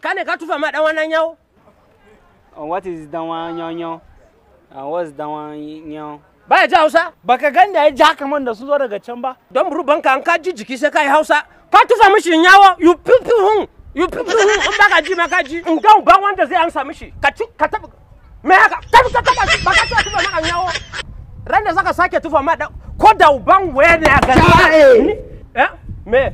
Kane ka tufa ma dan wannan yau? Oh, what is dan dawa nyonyo? Uh, what's wannan yau? Uh, Baya ji hausa? Baka gan da ya haka man da su zo daga can ba? don rubanka an ka ji jiki sai ka yi hausa. Ka tufa mishi yawo you pipi hun you pipi hun in baka ji ma ka ji. In ga ba wanda zai amsa mishi. Ka ci ka tabi. me haka? Tafi ka taba shi ba ka tufa tufa ma yawo. Ran da zaka sake tufa ma dan ko da uban waya ne a gari. Eh? Me?